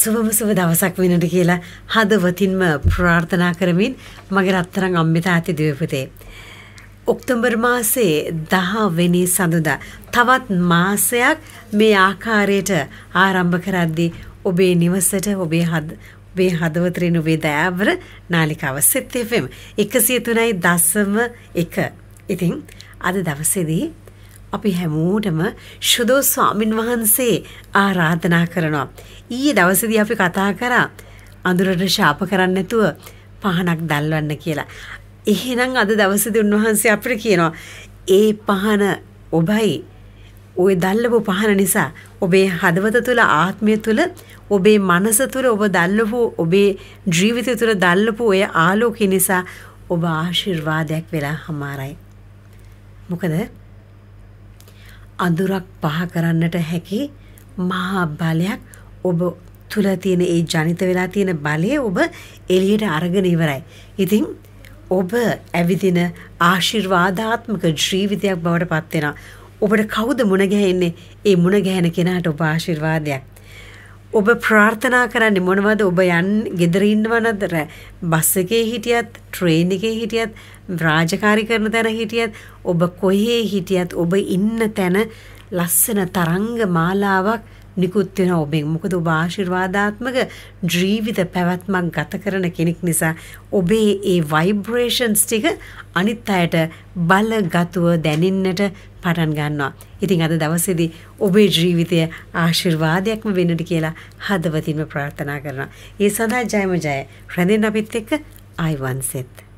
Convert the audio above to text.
සුබම සුබ දවසක් වෙනට කියලා හදවතින්ම ප්‍රාර්ථනා කරමින් මගේ රත්තරන් අම්මිතා ඇති දවපතේ. ඔක්තොම්බර් මාසේ දහවෙනි සඳුදා. තවත් මාසයක් මේ ආකාරයට ආරම්භ කරද්දි ඔබේ නිවසට ඔබේ හද ඔබේ හදවතරෙන් ඔබේ දෑවර නාලිකාව සෙත්තෙෆෙම එකසිය තුනයි දස්සම එක. ඉතින් අද දවසේදී අපි හැමෝටම ශුදෝ ස්වාමින් වහන්සේ ආරාධනා කරනවා. ඊයේ දවසේදී අපි කතා කරා අඳුරට ශාප කරන්න නැතුව පහනක් දැල්වන්න කියලා. එහෙනම් අද දවසේදී උන්වහන්සේ අපිට කියනවා ඒ පහන ඔබයි ওই දැල්ලපු පහන නිසා ඔබේ හදවත තුළ ආත්මය තුළ ඔබේ මනස තුළ ඔබ දැල්ලපු ඔබේ ජීවිතය තුළ දැල්ලපු ඔය ආලෝකය නිසා ඔබ ආශිර්වාදයක් වෙලා හමාරයි. මොකද අඳුරක් පහ කරන්නට හැකි මහා බලයක් ඔබ තුළ තියෙන ඒ ජනිත වෙලා තියෙන බලය ඔබ එළියට අරගෙන ඉවරයි. ඉතින් ඔබ ඇවිදින ආශිර්වාදාත්මක ජීවිතයක් බවට පත් වෙනවා. ඔබට කවුද මුණ ගැහෙන්නේ? ඒ මුණ ගැහෙන කෙනාට ඔබ ආශිර්වාදයක්. ඔබ ප්‍රාර්ථනා කරන්නේ මොනවද? ඔබ යන් ගෙදර ඉන්නවනද බස් එකේ හිටියත් ට්‍රේන් එකේ හිටියත් රාජකාරී කරන තැන හිටියත් ඔබ කොහේ හිටියත් ඔබ ඉන්න තැන ලස්සන තරංග මාලාවක් නිකුත් වෙන ඔබෙන් මොකද ඔබ ආශිර්වාදාත්මක ජීවිත පැවැත්මක් ගත කරන කෙනෙක් නිසා ඔබේ ඒ වයිබ්‍රේෂන්ස් ටික අනිත් අයට බලගතුව දැනෙන්නට පටන් ගන්නවා. ඉතින් අද දවසේදී ඔබේ ජීවිතය ආශිර්වාදයක්ම වෙන්නට කියලා හදවතින්ම ප්‍රාර්ථනා කරනවා. ඒ සඳහා ජයම ජය. රැඳෙන්න අපිත් එක්ක ආයිවන් සෙත්.